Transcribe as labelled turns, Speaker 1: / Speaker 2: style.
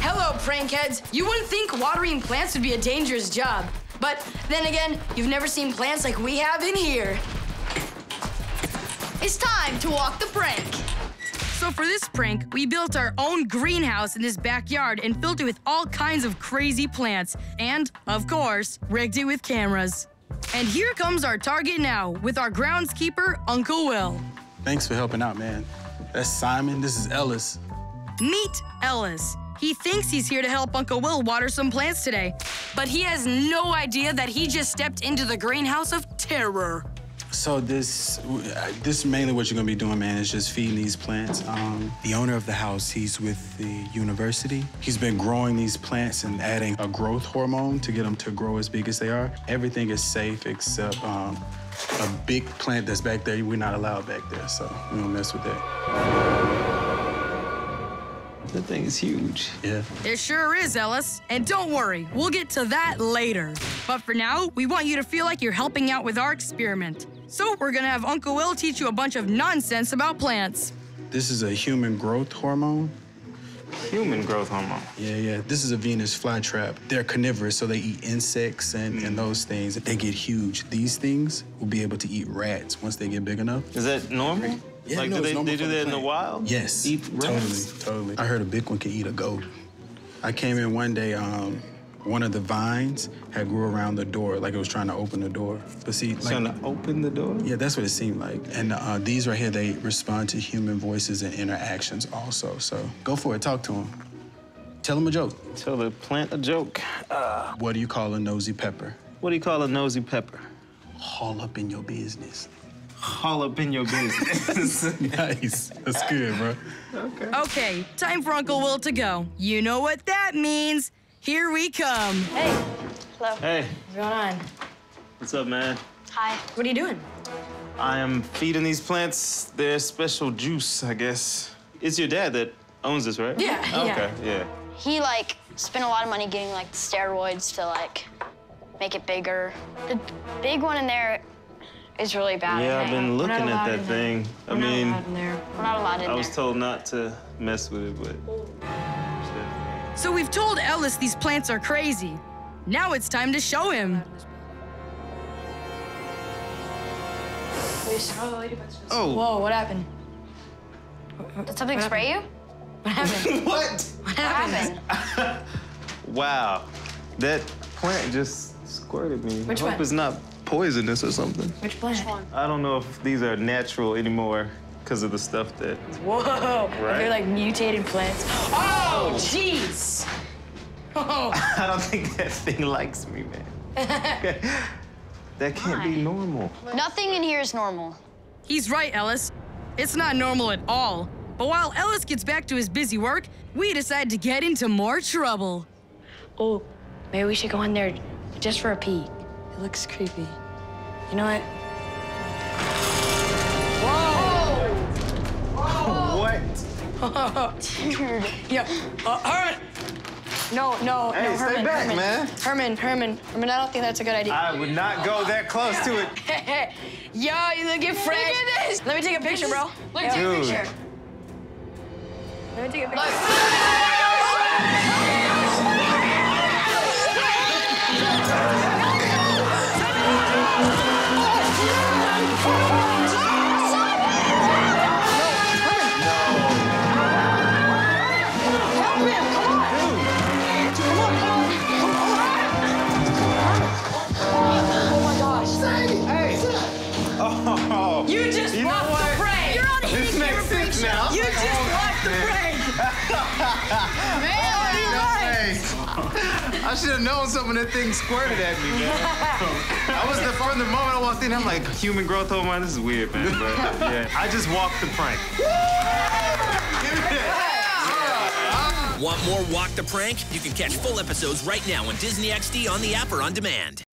Speaker 1: Hello, prankheads. You wouldn't think watering plants would be a dangerous job. But then again, you've never seen plants like we have in here.
Speaker 2: It's time to walk the prank.
Speaker 1: So for this prank, we built our own greenhouse in this backyard and filled it with all kinds of crazy plants. And, of course, rigged it with cameras. And here comes our target now with our groundskeeper, Uncle Will.
Speaker 3: Thanks for helping out, man. That's Simon. This is Ellis.
Speaker 1: Meet Ellis. He thinks he's here to help Uncle Will water some plants today, but he has no idea that he just stepped into the greenhouse of terror.
Speaker 3: So this, this is mainly what you're gonna be doing, man, is just feeding these plants. Um, the owner of the house, he's with the university. He's been growing these plants and adding a growth hormone to get them to grow as big as they are. Everything is safe except um, a big plant that's back there. We're not allowed back there, so we don't mess with that.
Speaker 4: That thing is huge.
Speaker 3: Yeah.
Speaker 1: It sure is, Ellis. And don't worry, we'll get to that later. But for now, we want you to feel like you're helping out with our experiment. So we're gonna have Uncle Will teach you a bunch of nonsense about plants.
Speaker 3: This is a human growth hormone.
Speaker 4: Human growth hormone.
Speaker 3: Yeah, yeah. This is a Venus flytrap. They're carnivorous, so they eat insects and, and mm. those things. They get huge. These things will be able to eat rats once they get big enough.
Speaker 4: Is that normal?
Speaker 3: Yeah,
Speaker 4: like,
Speaker 3: no,
Speaker 4: do they, they
Speaker 3: for
Speaker 4: do
Speaker 3: the
Speaker 4: that in the wild?
Speaker 3: Yes.
Speaker 4: Eat
Speaker 3: totally,
Speaker 4: rats?
Speaker 3: totally. I heard a big one can eat a goat. I came in one day, um, one of the vines had grew around the door, like it was trying to open the door. But see, like,
Speaker 4: Trying to open the door?
Speaker 3: yeah, that's what it seemed like. And uh, these right here, they respond to human voices and interactions also. So go for it, talk to them. Tell them a joke.
Speaker 4: Tell the plant a joke.
Speaker 3: What do you call a nosy pepper?
Speaker 4: What do you call a nosy pepper?
Speaker 3: Haul up in your business.
Speaker 4: Haul up in your business.
Speaker 3: nice. That's good, bro.
Speaker 1: Okay, time for Uncle Will to go. You know what that means. Here we come.
Speaker 2: Hey. Hello.
Speaker 4: hey,
Speaker 1: What's going on?
Speaker 4: what's up, man?
Speaker 2: Hi.
Speaker 1: What are you doing?
Speaker 4: I am feeding these plants their special juice, I guess. It's your dad that owns this, right?
Speaker 1: Yeah, yeah.
Speaker 4: Okay, yeah.
Speaker 2: He like spent a lot of money getting like steroids to like make it bigger. The big one in there is really bad.
Speaker 4: Yeah,
Speaker 2: I
Speaker 4: I've been looking at that
Speaker 1: in there.
Speaker 4: thing. I
Speaker 1: We're not
Speaker 4: mean,
Speaker 1: allowed in there.
Speaker 2: We're not allowed in
Speaker 4: I was
Speaker 2: there.
Speaker 4: told not to mess with it, but.
Speaker 1: So we've told Ellis these plants are crazy. Now it's time to show him.
Speaker 4: Oh,
Speaker 1: Whoa, what happened?
Speaker 2: Did something spray you?
Speaker 1: What happened?
Speaker 4: what?
Speaker 2: What happened?
Speaker 4: Wow, that plant just squirted me.
Speaker 1: Which
Speaker 4: I hope
Speaker 1: one?
Speaker 4: it's not poisonous or something.
Speaker 1: Which plant?
Speaker 4: I don't know if these are natural anymore because of the stuff that.
Speaker 1: Whoa, are
Speaker 4: Right.
Speaker 1: they like mutated plants? Oh, jeez. Oh,
Speaker 4: I don't think that thing likes me, man. that can't be normal.
Speaker 2: Nothing in here is normal.
Speaker 1: he's right, Ellis. It's not normal at all. But while Ellis gets back to his busy work, we decide to get into more trouble.
Speaker 5: Oh, maybe we should go in there just for a peek. It looks creepy. You know what? Whoa! Whoa!
Speaker 4: What?
Speaker 2: Dude.
Speaker 1: Yeah, uh, Herman. No, no,
Speaker 4: Hey,
Speaker 1: no,
Speaker 4: stay
Speaker 1: Herman,
Speaker 4: back,
Speaker 1: Herman.
Speaker 4: man.
Speaker 1: Herman, Herman, Herman, I don't think that's a good idea.
Speaker 4: I would not go that close to it.
Speaker 1: Yo, you looking fresh. Look at this. Let me take a picture, bro. Look,
Speaker 2: take a picture.
Speaker 1: Let me take a picture. Prank.
Speaker 4: I should have known something that thing squirted at me, man. I was the from the moment I walked in, I'm like, human growth oh, hormone, this is weird, man. But yeah, I just walked the prank.
Speaker 6: Want more Walk the Prank? You can catch full episodes right now on Disney XD on the app or on demand.